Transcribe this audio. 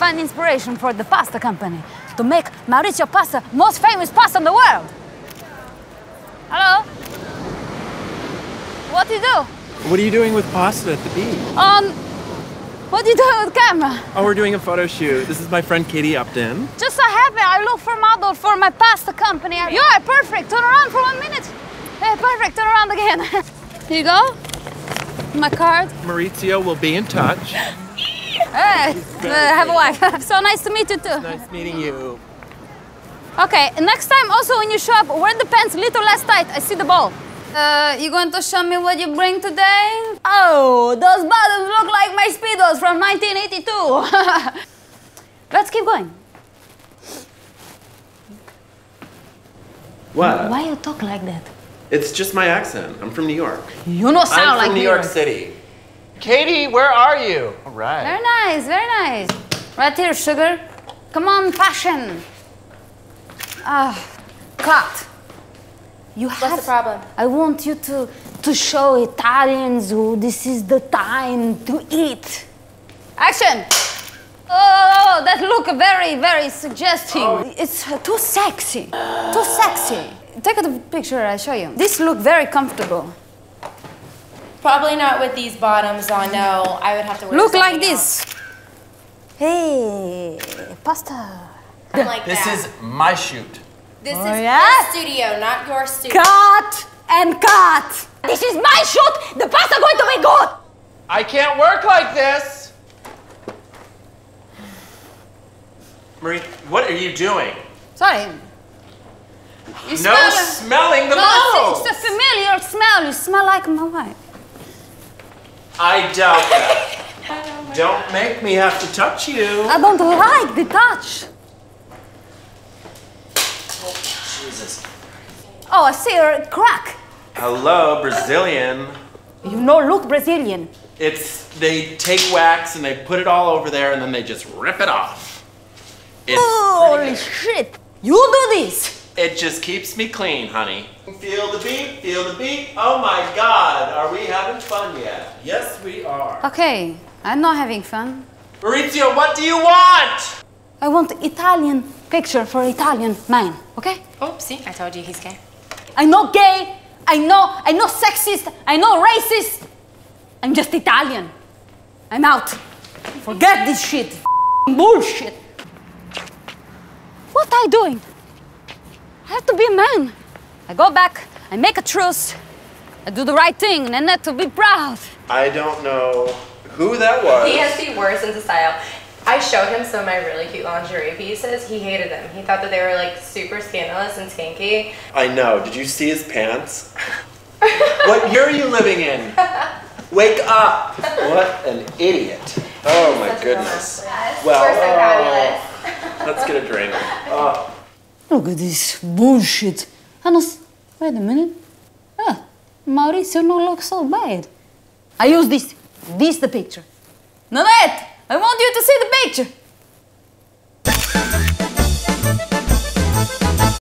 find inspiration for the pasta company to make Maurizio Pasta most famous pasta in the world. Hello? What do you do? What are you doing with pasta at the beach? Um, what do you do with camera? Oh, we're doing a photo shoot. This is my friend Caite Upton. Just so happy I look for model for my pasta company. You are perfect. Turn around for one minute. Hey, perfect. Turn around again. Here you go. My card. Maurizio will be in touch. Hey, uh, have a wife. so nice to meet you too. Nice meeting you. Okay, next time also when you show up, wear the pants a little less tight. I see the ball. Uh, you going to show me what you bring today? Oh, those bottoms look like my Speedos from 1982. Let's keep going. What? Why you talk like that? It's just my accent. I'm from New York. You don't sound I'm like from New me. York City. Caite, where are you? All right. Very nice, very nice. Right here, sugar. Come on, passion. Ah, cut. You What's have. the problem? I want you to to show Italians who this is the time to eat. Action. Oh, that look very, very suggesting. It's uh, too sexy. Too sexy. Take a picture, I'll show you. This look very comfortable. Probably not with these bottoms on. No, I would have to wear. Look like something this. Hey, pasta. else. I'm like This that. is my shoot. This Oh, is yeah? your studio, not your studio. Cut and cut. This is my shoot. The pasta going to be good. I can't work like this. Marie, what are you doing? Sorry. You No smell. smelling the no, models. it's a familiar smell. You smell like my wife. I doubt that. Don't make me have to touch you. I don't like the touch. Jesus. Oh, I see a crack. Hello, Brazilian. You know, look Brazilian. It's they take wax and they put it all over there and then they just rip it off. It's Holy shit. You do this. It just keeps me clean, honey. Feel the beat, feel the beat. Oh my God, are we having fun yet? Yes, we are. Okay, I'm not having fun. Maurizio, what do you want? I want Italian picture for Italian man, okay? Oh, see, I told you he's gay. I know gay, I know, I know sexist, I know racist. I'm just Italian. I'm out. Forget this shit. Bullshit. What are you doing? I have to be a man. I go back, I make a truce, I do the right thing, and Annette will be proud. I don't know who that was. He has the worst sense of style. I showed him some of my really cute lingerie pieces. He hated them. He thought that they were like super scandalous and skanky. I know. Did you see his pants? what year are you living in? Wake up! What an idiot. Oh my goodness. Well, We're so fabulous. let's get a drink. Oh. Look at this bullshit. Hannes, wait a minute. Ah, Maurizio no look so bad. I use this. This the picture. Nanette, I want you to see the picture.